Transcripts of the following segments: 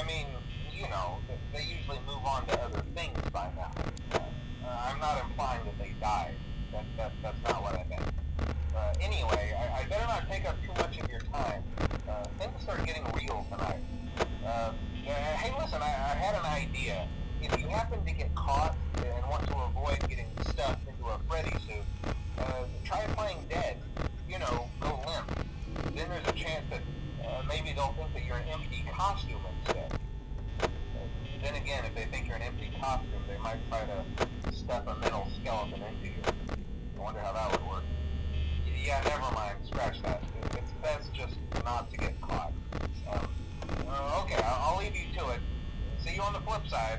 I mean, you know, they usually move on to other things by now. Uh, I'm not implying that they died. That, that, that's not what I meant. Uh, anyway, I, I better not take up too much of your time. Uh, things are getting real tonight. Uh, uh, hey, listen, I, I had an idea. If you happen to get caught and want to avoid getting stuffed into a Freddy suit, uh, try playing dead. You know, go limp. Then there's a chance that uh, maybe they'll think that you're an empty costume again, if they think you're an empty costume, they might try to stuff a metal skeleton into you. I wonder how that would work. Yeah, never mind. Scratch that. It's best just not to get caught. Um, uh, okay, I'll, I'll leave you to it. See you on the flip side.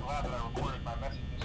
glad that I recorded my message.